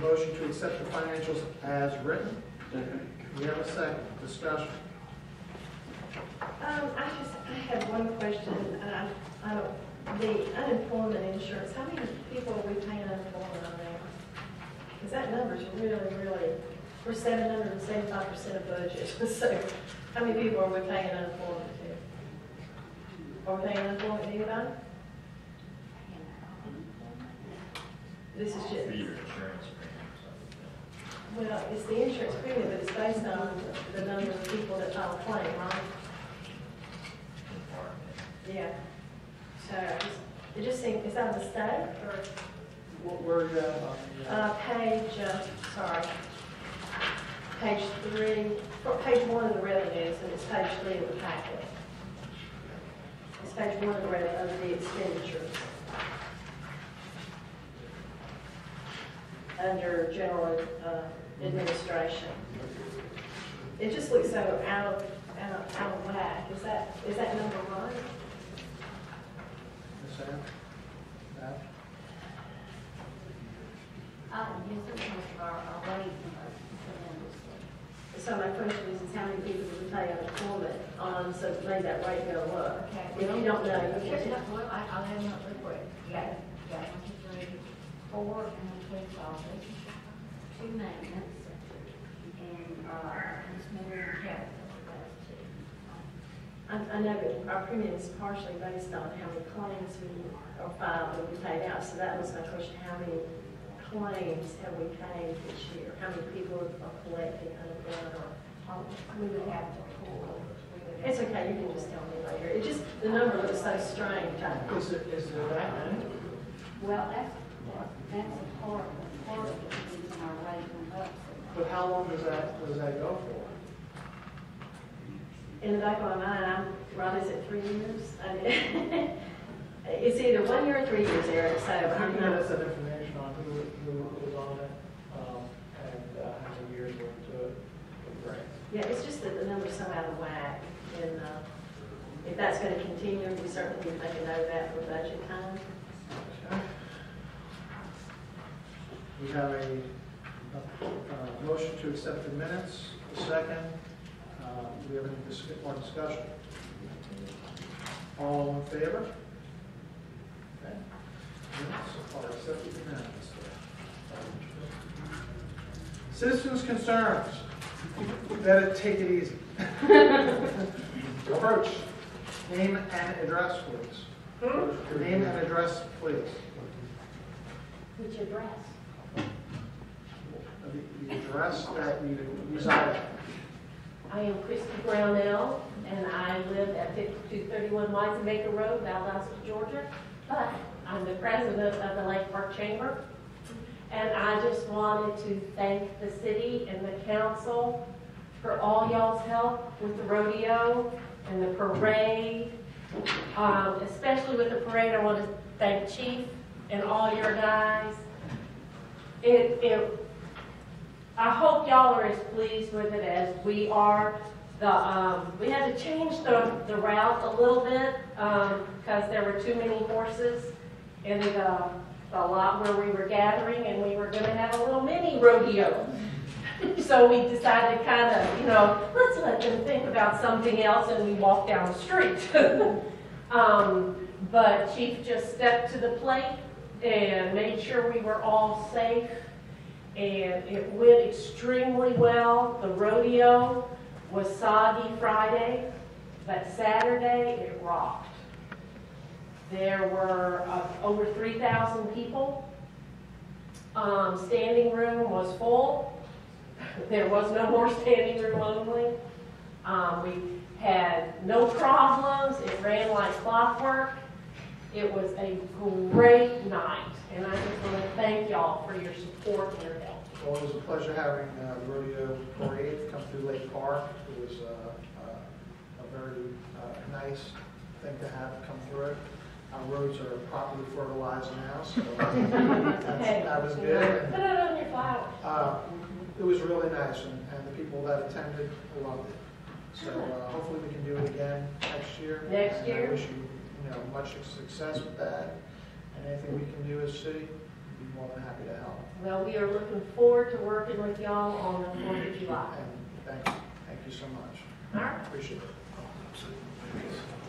motion to accept the financials as written. We have a second. Discussion. Um, I just, I have one question. Uh, I don't, the unemployment insurance, how many people are we paying unemployment on there? Because that number's really, really, we're seven hundred and seventy-five percent of budget. So how many people are we paying unemployment to? Are we paying unemployment to anybody? This is For just, your insurance premiums. well, it's the insurance premium, but it's based on the number of people that file a claim, right? Yeah. So it just- it just seems, is that a mistake or, Wh- Where are you at uh, uh, page, uh, sorry, page three, or page one of the revenues and it's page three of the packet. It's page one of the rev, of the expenditures. Under general, uh, administration. It just looks so out of, out of, out of whack. Is that, is that number right? Ms. Ann? Matt? Uh, yes, sir, most of our, our wage. So my question is, is how many people do we pay unemployment on, so to make that rate go up? Okay. If you don't know, you Here's can not, well, I, I'll have them up real quick. You got, you got one, two, three, four, in the twelve office, two maintenance, and, uh, and Smith and capital, that's two. I, I know that our premium is partially based on how many claims we are filed and we paid out, so that was my question, how many claims have we paid this year? How many people are collecting unemployment or? Um, We would have to pull, we would have. It's okay, you can just tell me later, it just, the number looks so strange. Is it, is it that many? Well, that's, that- that's a part, part of the reason our rate went up. But how long does that, does that go for? In the back of my mind, I'm, Ron, is it three years? I mean, It's either one year or three years, Eric, so I'm you give us not, that information on who, who was on it, um, and uh, how many years were into it? Great. yeah, it's just that the number's so out of whack. And uh, if that's going to continue, we certainly need to make a note of that for budget time. Okay. We have a, a, uh motion to accept the minutes, a second. Uh, do we have any dis- more discussion? All in favor? Okay. Minutes are accepted unanimously. Citizens' concerns. Better take it easy. Approach. Name and address, please. Name and address, please. Which address? The address that you reside at. I am Christy Brownell, and I live at 5231 Weisenbaker Road, Valdosta, Georgia. But I'm the president of the Lake Park Chamber, and I just wanted to thank the city and the council for all y'all's help with the rodeo and the parade. Um, Especially with the parade, I want to thank Chief and all your guys. It, it I hope y'all are as pleased with it as we are. The, um, we had to change the, the route a little bit, um, because there were too many horses in the, the lot where we were gathering, and we were gonna have a little mini rodeo. So we decided to kind of, you know, let's let them think about something else, and we walked down the street. Um, but Chief just stepped to the plate and made sure we were all safe and it went extremely well. The rodeo was soggy Friday, but Saturday it rocked. There were uh, over 3,000 people. Um, Standing room was full. There was no more standing room only. Um, We had no problems. It ran like clockwork. It was a great night, and I just want to thank y'all for your support and your help. Well, it was a pleasure having uh, the rodeo parade come through Lake Park. It was uh, uh, a very uh, nice thing to have come through it. Our roads are properly fertilized now, so that's- that was good. Put it on your flowers. Uh, It was really nice, and and the people that attended loved it. So uh, hopefully we can do it again next year. Next year. I wish you, you know, much success with that. And anything we can do as a city, we'd be more than happy to help. Well, we are looking forward to working with y'all on the Fourth of July. And thank, thank you so much. All right. Appreciate it.